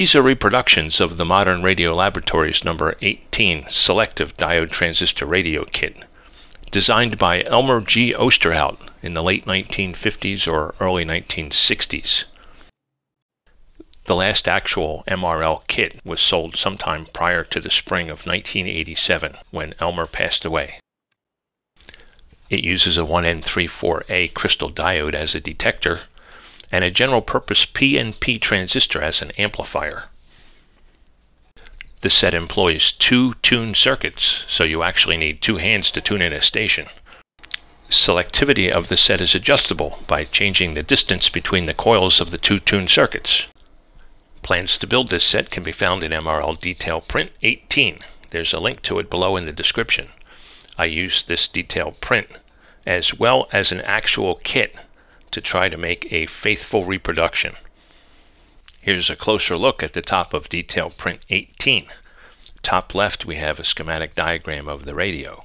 These are reproductions of the Modern Radio Laboratories number 18 selective diode transistor radio kit, designed by Elmer G. Osterhoudt in the late 1950s or early 1960s. The last actual MRL kit was sold sometime prior to the spring of 1987 when Elmer passed away. It uses a 1N34A crystal diode as a detector and a general purpose PNP transistor as an amplifier. The set employs two tuned circuits, so you actually need two hands to tune in a station. Selectivity of the set is adjustable by changing the distance between the coils of the two tuned circuits. Plans to build this set can be found in MRL Detail Print 18. There's a link to it below in the description. I use this detail print as well as an actual kit to try to make a faithful reproduction. Here's a closer look at the top of detail print 18. Top left we have a schematic diagram of the radio.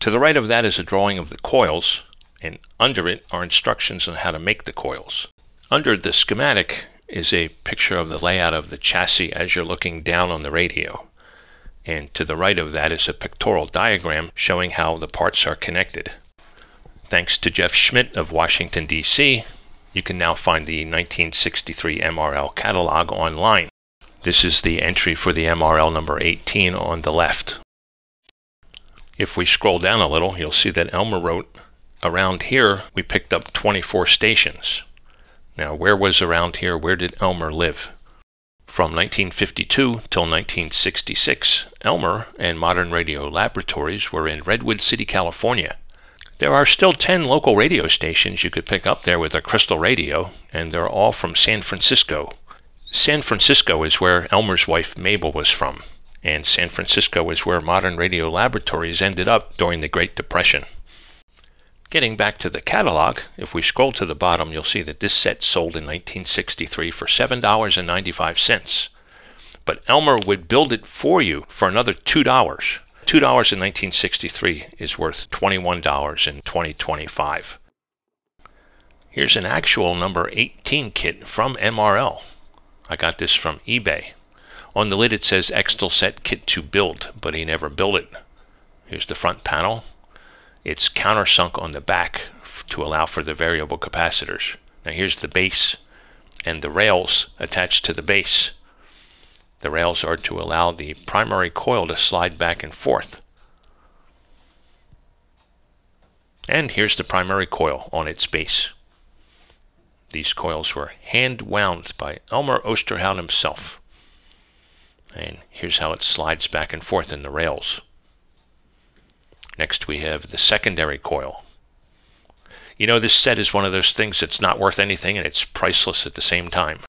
To the right of that is a drawing of the coils, and under it are instructions on how to make the coils. Under the schematic is a picture of the layout of the chassis as you're looking down on the radio. And to the right of that is a pictorial diagram showing how the parts are connected. Thanks to Jeff Schmidt of Washington, D.C., you can now find the 1963 MRL catalog online. This is the entry for the MRL number 18 on the left. If we scroll down a little, you'll see that Elmer wrote, around here we picked up 24 stations. Now, where was around here? Where did Elmer live? From 1952 till 1966, Elmer and Modern Radio Laboratories were in Redwood City, California. There are still 10 local radio stations you could pick up there with a crystal radio, and they're all from San Francisco. San Francisco is where Elmer's wife Mabel was from, and San Francisco is where modern radio laboratories ended up during the Great Depression. Getting back to the catalog, if we scroll to the bottom, you'll see that this set sold in 1963 for $7.95. But Elmer would build it for you for another $2. $2 in 1963 is worth $21 in 2025. Here's an actual number 18 kit from MRL. I got this from eBay. On the lid it says Extel set kit to build, but he never built it. Here's the front panel. It's countersunk on the back to allow for the variable capacitors. Now here's the base and the rails attached to the base. The rails are to allow the primary coil to slide back and forth. And here's the primary coil on its base. These coils were hand wound by Elmer Osterhoudt himself. And here's how it slides back and forth in the rails. Next we have the secondary coil. You know, this set is one of those things that's not worth anything and it's priceless at the same time.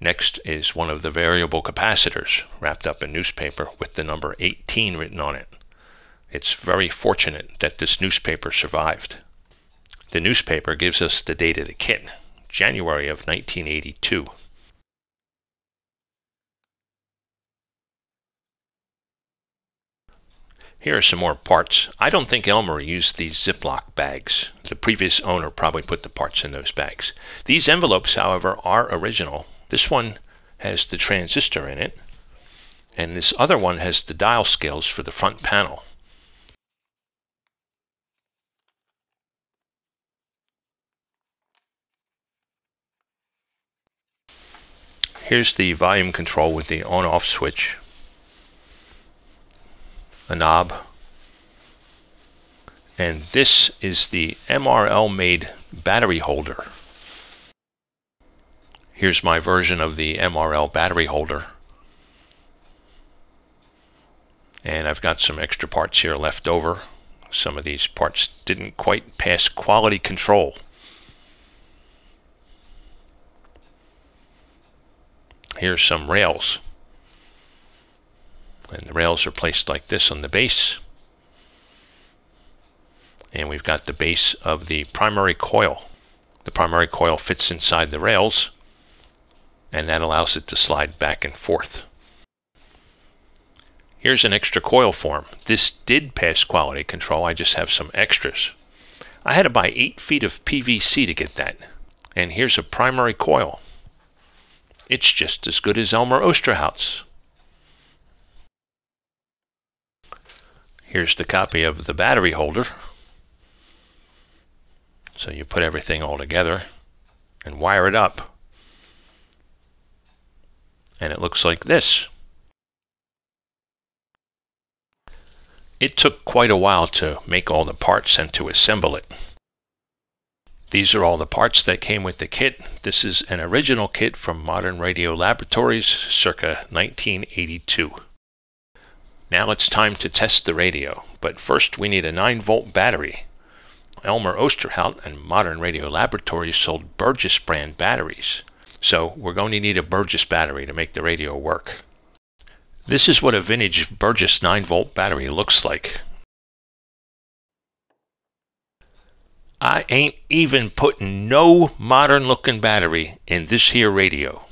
Next is one of the variable capacitors wrapped up in newspaper with the number 18 written on it. It's very fortunate that this newspaper survived. The newspaper gives us the date of the kit, January of 1982. Here are some more parts. I don't think Elmer used these Ziploc bags. The previous owner probably put the parts in those bags. These envelopes, however, are original this one has the transistor in it, and this other one has the dial scales for the front panel. Here's the volume control with the on-off switch, a knob, and this is the MRL made battery holder. Here's my version of the MRL battery holder. And I've got some extra parts here left over. Some of these parts didn't quite pass quality control. Here's some rails. And the rails are placed like this on the base. And we've got the base of the primary coil. The primary coil fits inside the rails and that allows it to slide back and forth. Here's an extra coil form. This did pass quality control, I just have some extras. I had to buy 8 feet of PVC to get that. And here's a primary coil. It's just as good as Elmer Osterhoudt. Here's the copy of the battery holder. So you put everything all together and wire it up. And it looks like this. It took quite a while to make all the parts and to assemble it. These are all the parts that came with the kit. This is an original kit from Modern Radio Laboratories circa 1982. Now it's time to test the radio, but first we need a 9 volt battery. Elmer Osterhoudt and Modern Radio Laboratories sold Burgess brand batteries, so we're going to need a Burgess battery to make the radio work. This is what a vintage Burgess 9 volt battery looks like. I ain't even putting no modern looking battery in this here radio.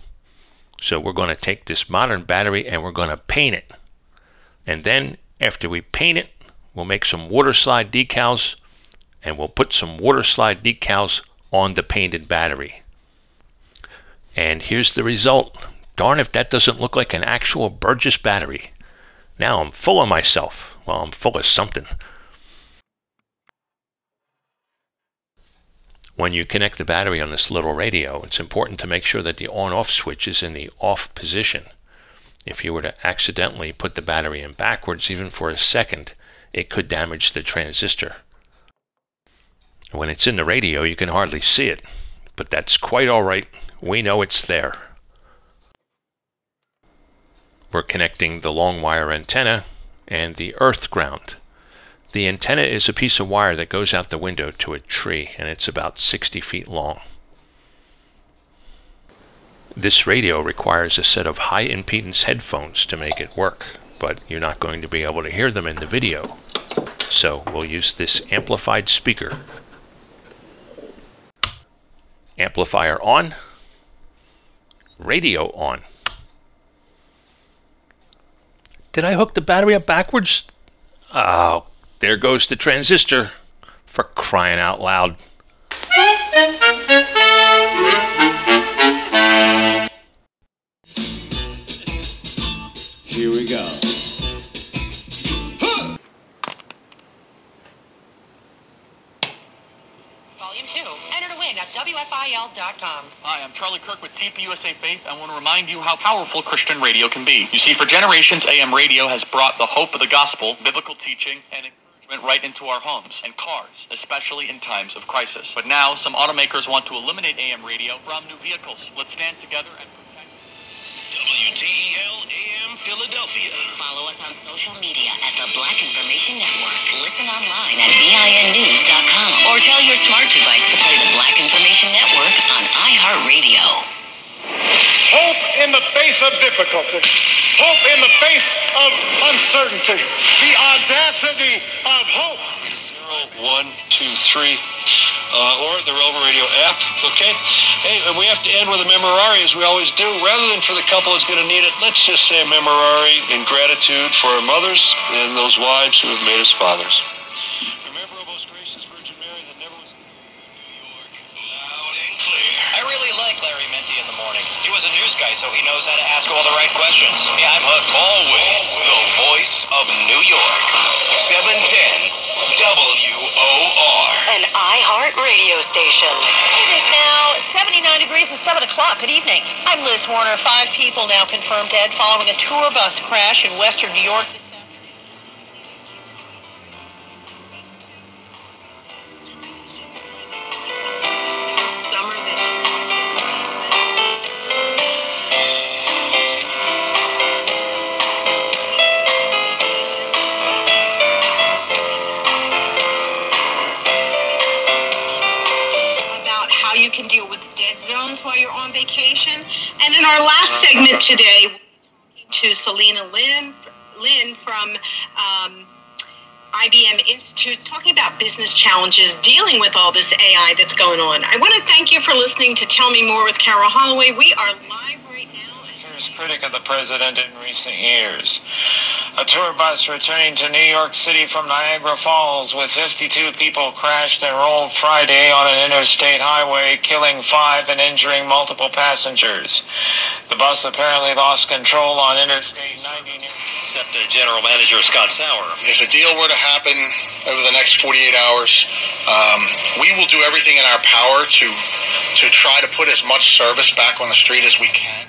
So we're going to take this modern battery and we're going to paint it. And then after we paint it, we'll make some water slide decals and we'll put some water slide decals on the painted battery. And here's the result. Darn if that doesn't look like an actual Burgess battery. Now I'm full of myself. Well, I'm full of something. When you connect the battery on this little radio, it's important to make sure that the on-off switch is in the off position. If you were to accidentally put the battery in backwards, even for a second, it could damage the transistor. When it's in the radio, you can hardly see it, but that's quite all right. We know it's there. We're connecting the long wire antenna and the earth ground. The antenna is a piece of wire that goes out the window to a tree and it's about 60 feet long. This radio requires a set of high impedance headphones to make it work, but you're not going to be able to hear them in the video. So we'll use this amplified speaker. Amplifier on, radio on. Did I hook the battery up backwards? Oh, there goes the transistor. For crying out loud. Volume 2. Enter to win at WFIL.com. Hi, I'm Charlie Kirk with TPUSA Faith. I want to remind you how powerful Christian radio can be. You see, for generations, AM radio has brought the hope of the gospel, biblical teaching, and encouragement right into our homes and cars, especially in times of crisis. But now, some automakers want to eliminate AM radio from new vehicles. Let's stand together and protect. WTEL AM Philadelphia. Follow us on social media at the Black Information Network. Listen online at BINnews.com or tell your smart device to play the Black Information Network on iHeartRadio. Hope in the face of difficulty. Hope in the face of uncertainty. The audacity of hope. Zero, one, two, three. Uh, or the Rover Radio app, okay? Hey, and we have to end with a memorare as we always do. Rather than for the couple that's going to need it, let's just say a memorare in gratitude for our mothers and those wives who have made us fathers. Remember, O most gracious Virgin Mary, that never was in New York. Loud and clear. I really like Larry Mendte in the morning. He was a news guy, so he knows how to ask all the right questions. Yeah, I'm hooked. Always the voice of New York. 710 WOR. An iHeart radio station. It is now 79 degrees and 7 o'clock. Good evening. I'm Liz Warner. Five people now confirmed dead following a tour bus crash in western New York Selena Lynn, Lynn from um, IBM Institute, talking about business challenges dealing with all this AI that's going on. I want to thank you for listening to Tell Me More with Carol Holloway. We are live right now. Fierce critic of the president in recent years. A tour bus returning to New York City from Niagara Falls with 52 people crashed and rolled Friday on an interstate highway, killing five and injuring multiple passengers. The bus apparently lost control on Interstate 90. SEPTA uh, General Manager Scott Sauer. If a deal were to happen over the next 48 hours, um, we will do everything in our power to to try to put as much service back on the street as we can.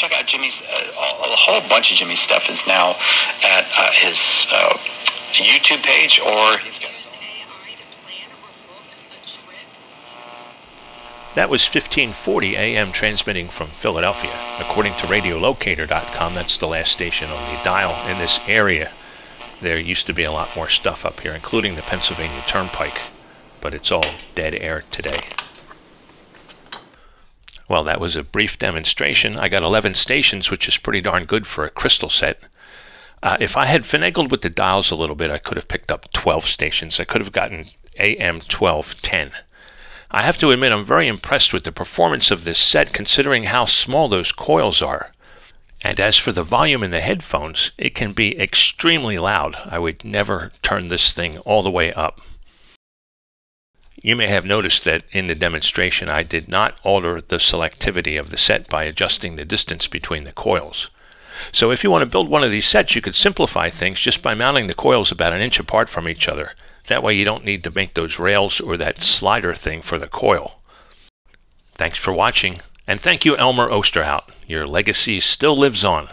Check out Jimmy's, uh, a, a whole bunch of Jimmy's stuff is now at uh, his uh, YouTube page or he's got his own. AI to plan or book a trip That was 1540 AM transmitting from Philadelphia. According to radiolocator.com, that's the last station on the dial in this area. There used to be a lot more stuff up here, including the Pennsylvania Turnpike, but it's all dead air today. Well, that was a brief demonstration. I got 11 stations, which is pretty darn good for a crystal set. Uh, if I had finagled with the dials a little bit, I could have picked up 12 stations. I could have gotten AM 1210. I have to admit, I'm very impressed with the performance of this set considering how small those coils are. And as for the volume in the headphones, it can be extremely loud. I would never turn this thing all the way up. You may have noticed that in the demonstration I did not alter the selectivity of the set by adjusting the distance between the coils. So if you want to build one of these sets, you could simplify things just by mounting the coils about an inch apart from each other. That way you don't need to make those rails or that slider thing for the coil. Thanks for watching, and thank you Elmer Osterhoudt. Your legacy still lives on.